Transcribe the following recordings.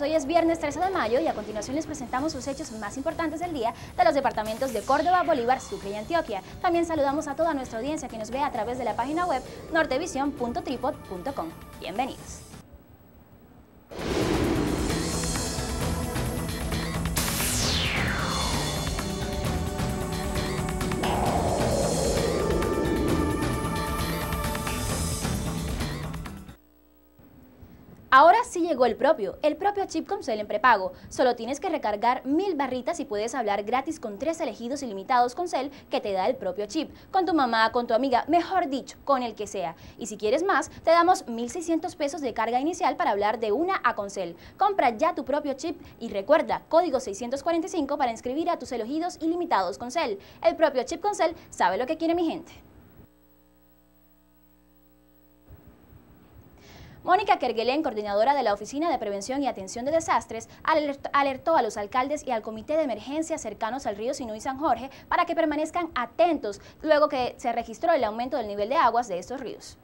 hoy es viernes 13 de mayo y a continuación les presentamos los hechos más importantes del día de los departamentos de Córdoba, Bolívar, Sucre y Antioquia. También saludamos a toda nuestra audiencia que nos ve a través de la página web nortevision.tripod.com. Bienvenidos. Llegó el propio, el propio chip Comcel en prepago. Solo tienes que recargar mil barritas y puedes hablar gratis con tres elegidos ilimitados con Cel que te da el propio chip. Con tu mamá, con tu amiga, mejor dicho, con el que sea. Y si quieres más, te damos 1.600 pesos de carga inicial para hablar de una a Concel. Compra ya tu propio chip y recuerda, código 645 para inscribir a tus elegidos ilimitados con Cel. El propio chip Concel sabe lo que quiere mi gente. Mónica Kerguelén, coordinadora de la Oficina de Prevención y Atención de Desastres, alertó a los alcaldes y al Comité de Emergencia cercanos al río Sinú y San Jorge para que permanezcan atentos luego que se registró el aumento del nivel de aguas de estos ríos.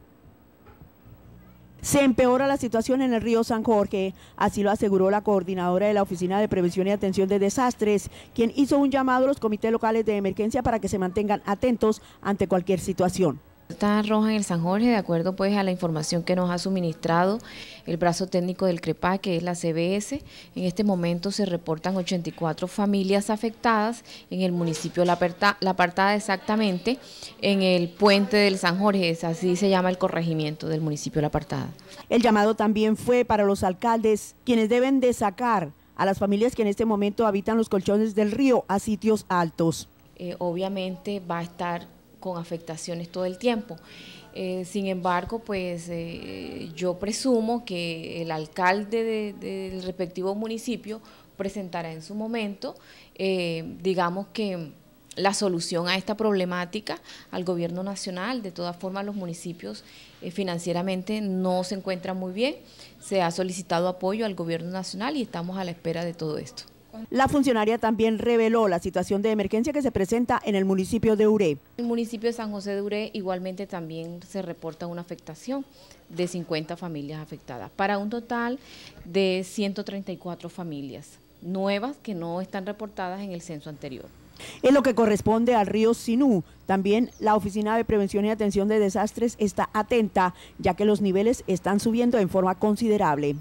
Se empeora la situación en el río San Jorge, así lo aseguró la coordinadora de la Oficina de Prevención y Atención de Desastres, quien hizo un llamado a los comités locales de emergencia para que se mantengan atentos ante cualquier situación. Está roja en el San Jorge, de acuerdo pues a la información que nos ha suministrado el brazo técnico del CREPA, que es la CBS. En este momento se reportan 84 familias afectadas en el municipio La, Apartada, exactamente, en el puente del San Jorge, así se llama el corregimiento del municipio La Apartada. El llamado también fue para los alcaldes, quienes deben de sacar a las familias que en este momento habitan los colchones del río a sitios altos. Eh, obviamente va a estar con afectaciones todo el tiempo. Eh, sin embargo, pues eh, yo presumo que el alcalde del respectivo municipio presentará en su momento, eh, digamos que la solución a esta problemática al gobierno nacional. De todas formas, los municipios financieramente no se encuentran muy bien. Se ha solicitado apoyo al gobierno nacional y estamos a la espera de todo esto. La funcionaria también reveló la situación de emergencia que se presenta en el municipio de Uré. En el municipio de San José de Uré igualmente también se reporta una afectación de 50 familias afectadas, para un total de 134 familias nuevas que no están reportadas en el censo anterior. En lo que corresponde al río Sinú, también la Oficina de Prevención y Atención de Desastres está atenta, ya que los niveles están subiendo en forma considerable.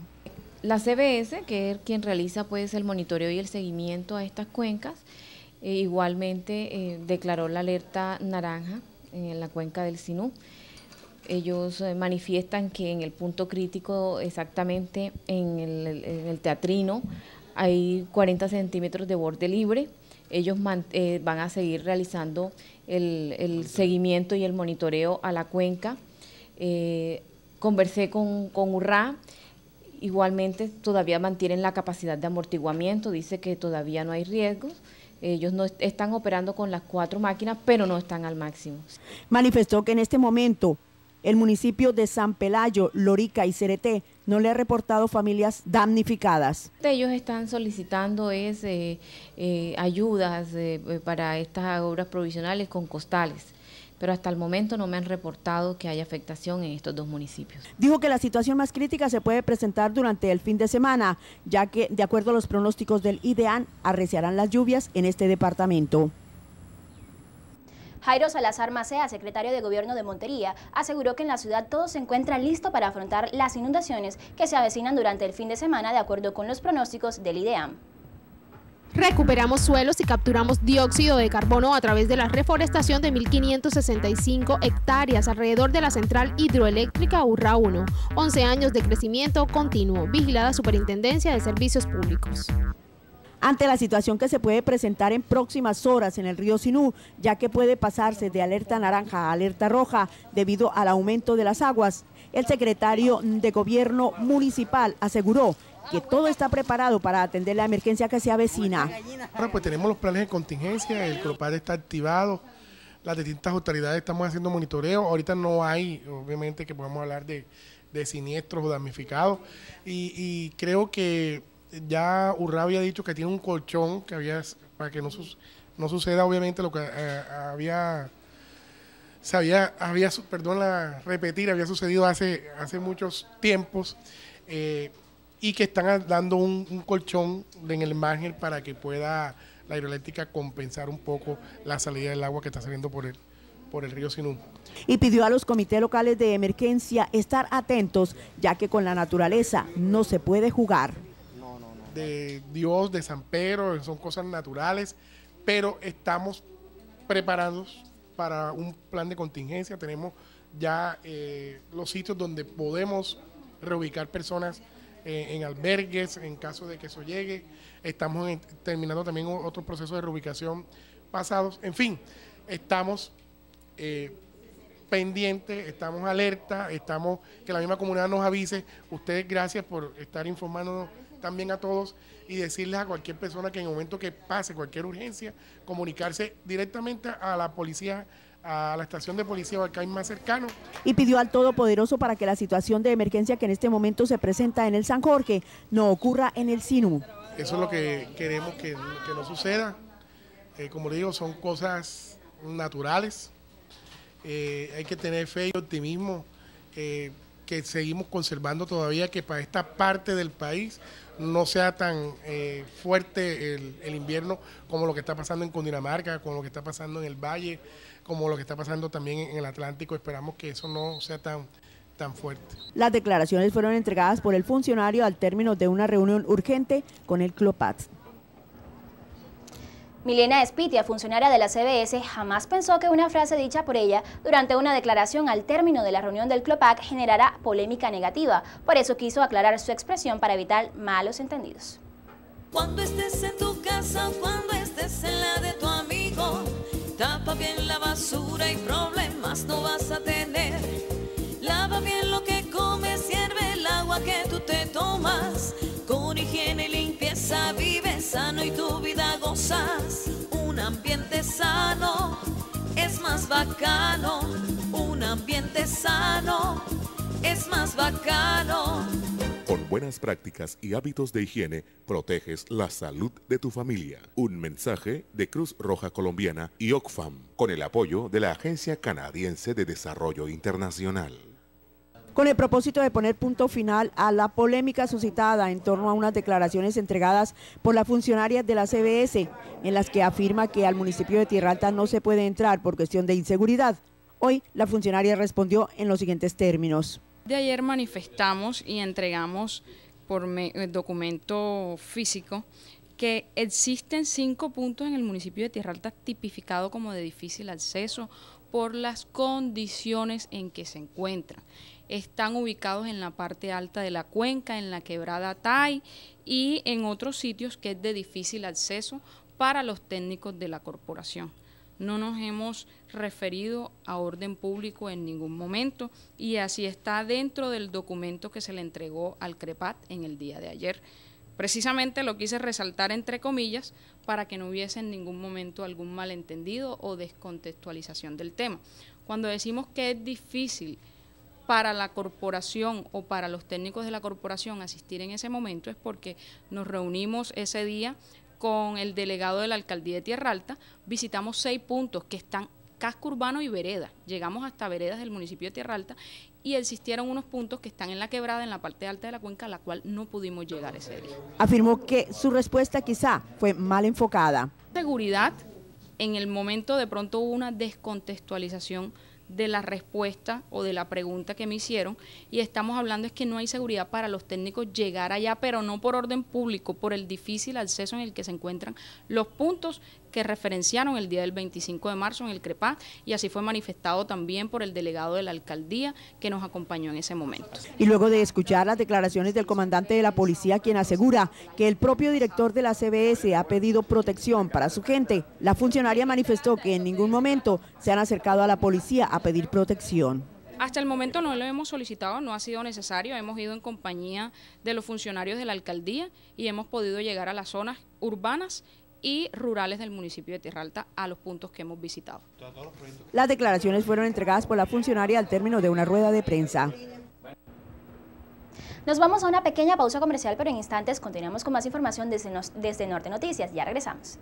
La CBS, que es quien realiza pues el monitoreo y el seguimiento a estas cuencas, eh, igualmente eh, declaró la alerta naranja en la cuenca del Sinú. Ellos eh, manifiestan que en el punto crítico, exactamente en el, teatrino, hay 40 centímetros de borde libre. Ellos van a seguir realizando el, seguimiento y el monitoreo a la cuenca. conversé con, con URRA Igualmente todavía mantienen la capacidad de amortiguamiento, dice que todavía no hay riesgos. Ellos no están operando con las cuatro máquinas, pero no están al máximo. Manifestó que en este momento el municipio de San Pelayo, Lorica y Cereté no le ha reportado familias damnificadas. Ellos están solicitando es, eh, eh, ayudas eh, para estas obras provisionales con costales pero hasta el momento no me han reportado que haya afectación en estos dos municipios. Dijo que la situación más crítica se puede presentar durante el fin de semana, ya que de acuerdo a los pronósticos del IDEAN, arreciarán las lluvias en este departamento. Jairo Salazar Macea, secretario de Gobierno de Montería, aseguró que en la ciudad todo se encuentra listo para afrontar las inundaciones que se avecinan durante el fin de semana de acuerdo con los pronósticos del IDEAM. Recuperamos suelos y capturamos dióxido de carbono a través de la reforestación de 1.565 hectáreas alrededor de la central hidroeléctrica Urra 1. 11 años de crecimiento continuo, vigilada Superintendencia de Servicios Públicos ante la situación que se puede presentar en próximas horas en el río Sinú, ya que puede pasarse de alerta naranja a alerta roja debido al aumento de las aguas. El secretario de Gobierno Municipal aseguró que todo está preparado para atender la emergencia que se avecina. Bueno, pues tenemos los planes de contingencia, el CROPAD está activado, las distintas autoridades estamos haciendo monitoreo, ahorita no hay, obviamente, que podamos hablar de, siniestros o damnificados, y, creo que ya Urra había dicho que tiene un colchón que había, para que no, no suceda obviamente lo que eh, había se había, había, perdón la repetir, había sucedido hace, hace muchos tiempos. Eh, y que están dando un, colchón en el margen para que pueda la hidroeléctrica compensar un poco la salida del agua que está saliendo por el, por el río Sinú. Y pidió a los comités locales de emergencia estar atentos, ya que con la naturaleza no se puede jugar. De Dios, de San Pedro, son cosas naturales, pero estamos preparados para un plan de contingencia. Tenemos ya eh, los sitios donde podemos reubicar personas en albergues en caso de que eso llegue. Estamos terminando también otro proceso de reubicación pasados. En fin, estamos eh, pendientes, estamos alerta, estamos que la misma comunidad nos avise. Ustedes gracias por estar informándonos también a todos y decirles a cualquier persona que en el momento que pase cualquier urgencia, comunicarse directamente a la policía a la estación de policía o al CAI más cercano. Y pidió al Todopoderoso para que la situación de emergencia que en este momento se presenta en el San Jorge no ocurra en el SINU. Eso es lo que queremos que, no suceda. Eh, como le digo, son cosas naturales. Eh, hay que tener fe y optimismo eh, que seguimos conservando todavía que para esta parte del país no sea tan fuerte el, el invierno como lo que está pasando en Cundinamarca, como lo que está pasando en el Valle como lo que está pasando también en el Atlántico. Esperamos que eso no sea tan, tan fuerte. Las declaraciones fueron entregadas por el funcionario al término de una reunión urgente con el CLOPAT. Milena Espitia, funcionaria de la CBS, jamás pensó que una frase dicha por ella durante una declaración al término de la reunión del CLOPAC generara polémica negativa. Por eso quiso aclarar su expresión para evitar malos entendidos. Cuando estés en tu casa, cuando estés en la de tu amigo, Tapa bien la basura y problemas no vas a tener. Lava bien lo que comes, sirve el agua que tú te tomas. Con higiene y limpieza vives sano y tu vida gozas. Un ambiente sano es más bacano. Un ambiente sano es más bacano. Con buenas prácticas y hábitos de higiene, proteges la salud de tu familia. Un mensaje de Cruz Roja Colombiana y Oxfam, con el apoyo de la Agencia Canadiense de Desarrollo Internacional. Con el propósito de poner punto final a la polémica suscitada en torno a unas declaraciones entregadas por la funcionaria de la CBS, en las que afirma que al municipio de Tierra Alta no se puede entrar por cuestión de inseguridad. Hoy la funcionaria respondió en los siguientes términos. De ayer manifestamos y entregamos por eh, documento físico que existen cinco puntos en el municipio de Tierra Alta tipificado como de difícil acceso por las condiciones en que se encuentran. Están ubicados en la parte alta de la cuenca, en la quebrada Tai y en otros sitios que es de difícil acceso para los técnicos de la corporación no nos hemos referido a orden público en ningún momento y así está dentro del documento que se le entregó al CREPAT en el día de ayer. Precisamente lo quise resaltar entre comillas para que no hubiese en ningún momento algún malentendido o descontextualización del tema. Cuando decimos que es difícil para la corporación o para los técnicos de la corporación asistir en ese momento es porque nos reunimos ese día con el delegado de la alcaldía de Tierra Alta, visitamos seis puntos que están casco urbano y vereda. Llegamos hasta veredas del municipio de Tierra Alta y existieron unos puntos que están en la quebrada, en la parte alta de la cuenca, a la cual no pudimos llegar ese día. Afirmó que su respuesta quizá fue mal enfocada. Seguridad, en el momento de pronto hubo una descontextualización de la respuesta o de la pregunta que me hicieron y estamos hablando es que no hay seguridad para los técnicos llegar allá, pero no por orden público, por el difícil acceso en el que se encuentran los puntos que referenciaron el día del 25 de marzo en el CREPA y así fue manifestado también por el delegado de la alcaldía que nos acompañó en ese momento. Y luego de escuchar las declaraciones del comandante de la policía, quien asegura que el propio director de la CBS ha pedido protección para su gente, la funcionaria manifestó que en ningún momento se han acercado a la policía a pedir protección. Hasta el momento no lo hemos solicitado, no ha sido necesario, hemos ido en compañía de los funcionarios de la alcaldía y hemos podido llegar a las zonas urbanas y rurales del municipio de Tierra Alta a los puntos que hemos visitado. Las declaraciones fueron entregadas por la funcionaria al término de una rueda de prensa. Nos vamos a una pequeña pausa comercial, pero en instantes continuamos con más información desde, desde Norte Noticias. Ya regresamos.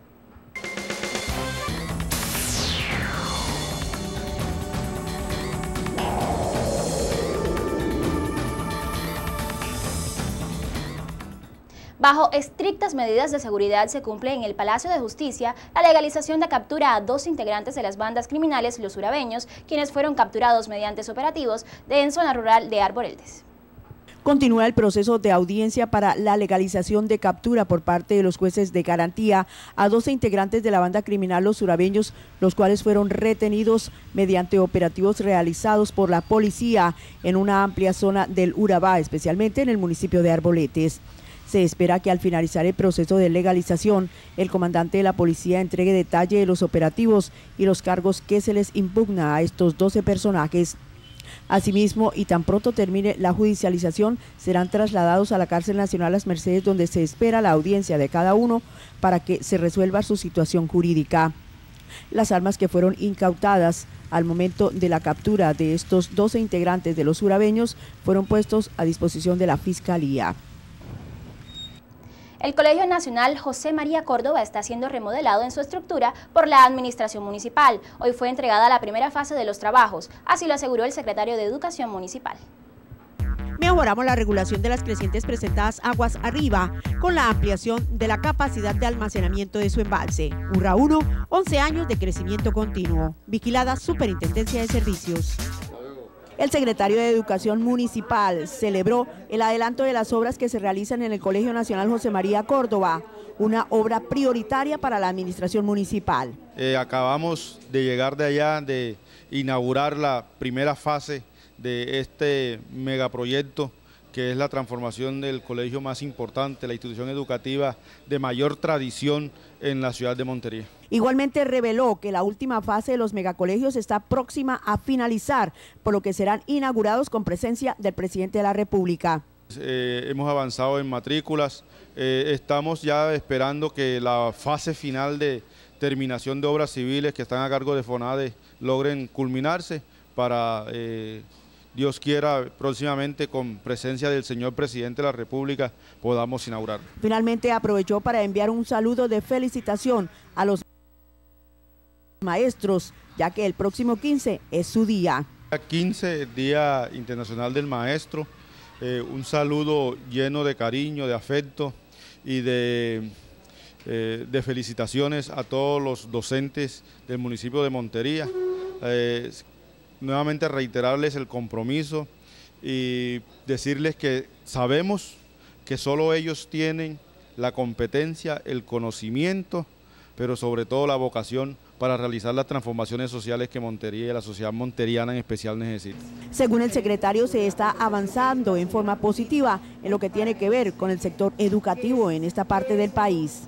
Bajo estrictas medidas de seguridad se cumple en el Palacio de Justicia la legalización de captura a dos integrantes de las bandas criminales Los Urabeños, quienes fueron capturados mediante operativos de en zona rural de Arboretes. Continúa el proceso de audiencia para la legalización de captura por parte de los jueces de garantía a 12 integrantes de la banda criminal Los Urabeños, los cuales fueron retenidos mediante operativos realizados por la policía en una amplia zona del Urabá, especialmente en el municipio de Arboletes. Se espera que al finalizar el proceso de legalización, el comandante de la policía entregue detalle de los operativos y los cargos que se les impugna a estos 12 personajes. Asimismo, y tan pronto termine la judicialización, serán trasladados a la cárcel nacional Las Mercedes, donde se espera la audiencia de cada uno para que se resuelva su situación jurídica. Las armas que fueron incautadas al momento de la captura de estos 12 integrantes de los urabeños fueron puestos a disposición de la Fiscalía. El Colegio Nacional José María Córdoba está siendo remodelado en su estructura por la Administración Municipal. Hoy fue entregada la primera fase de los trabajos, así lo aseguró el secretario de Educación Municipal. Mejoramos la regulación de las crecientes presentadas aguas arriba con la ampliación de la capacidad de almacenamiento de su embalse. URRA 1, 11 años de crecimiento continuo. Vigilada Superintendencia de Servicios. El secretario de Educación Municipal celebró el adelanto de las obras que se realizan en el Colegio Nacional José María Córdoba, una obra prioritaria para la administración municipal. Eh, acabamos de llegar de allá, de inaugurar la primera fase de este megaproyecto que es la transformación del colegio más importante, la institución educativa de mayor tradición en la ciudad de Montería. Igualmente reveló que la última fase de los megacolegios está próxima a finalizar, por lo que serán inaugurados con presencia del presidente de la República. Eh, hemos avanzado en matrículas, eh, estamos ya esperando que la fase final de terminación de obras civiles que están a cargo de FONADE logren culminarse para eh, Dios quiera, próximamente con presencia del señor presidente de la República podamos inaugurar. Finalmente aprovechó para enviar un saludo de felicitación a los maestros, ya que el próximo 15 es su día. 15, Día Internacional del Maestro, eh, un saludo lleno de cariño, de afecto y de, eh, de felicitaciones a todos los docentes del municipio de Montería. Eh, nuevamente reiterarles el compromiso y decirles que sabemos que solo ellos tienen la competencia, el conocimiento, pero sobre todo la vocación para realizar las transformaciones sociales que Montería y la sociedad monteriana en especial necesita. Según el secretario, se está avanzando en forma positiva en lo que tiene que ver con el sector educativo en esta parte del país.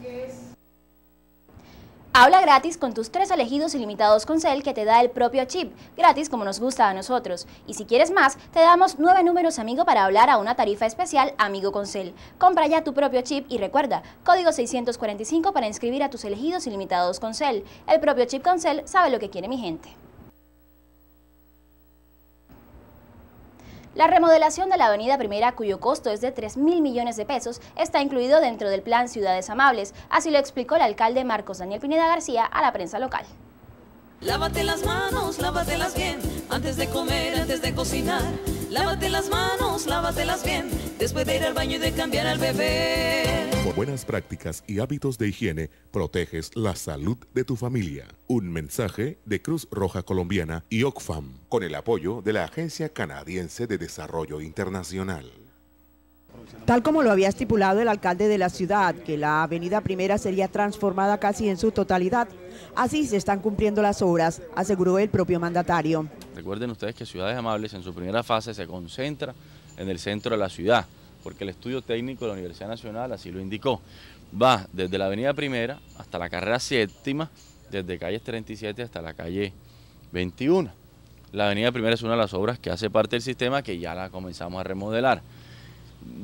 Habla gratis con tus tres elegidos ilimitados con Cel que te da el propio chip, gratis como nos gusta a nosotros. Y si quieres más, te damos nueve números amigo para hablar a una tarifa especial amigo con Cel. Compra ya tu propio chip y recuerda, código 645 para inscribir a tus elegidos ilimitados con Cel. El propio chip con Cel sabe lo que quiere mi gente. La remodelación de la avenida Primera, cuyo costo es de 3 mil millones de pesos, está incluido dentro del plan Ciudades Amables, así lo explicó el alcalde Marcos Daniel Pineda García a la prensa local. Lávate las manos, lávatelas bien, antes de comer, antes de cocinar. Lávate las manos, lávatelas bien, después de ir al baño y de cambiar al bebé. Con buenas prácticas y hábitos de higiene, proteges la salud de tu familia. Un mensaje de Cruz Roja Colombiana y Oxfam, con el apoyo de la Agencia Canadiense de Desarrollo Internacional. Tal como lo había estipulado el alcalde de la ciudad, que la avenida primera sería transformada casi en su totalidad. Así se están cumpliendo las obras, aseguró el propio mandatario. Recuerden ustedes que Ciudades Amables en su primera fase se concentra en el centro de la ciudad, porque el estudio técnico de la Universidad Nacional así lo indicó. Va desde la avenida primera hasta la carrera séptima, desde calle 37 hasta la calle 21. La avenida primera es una de las obras que hace parte del sistema que ya la comenzamos a remodelar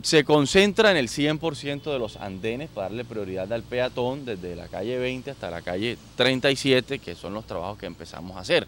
se concentra en el 100% de los andenes para darle prioridad al peatón desde la calle 20 hasta la calle 37, que son los trabajos que empezamos a hacer.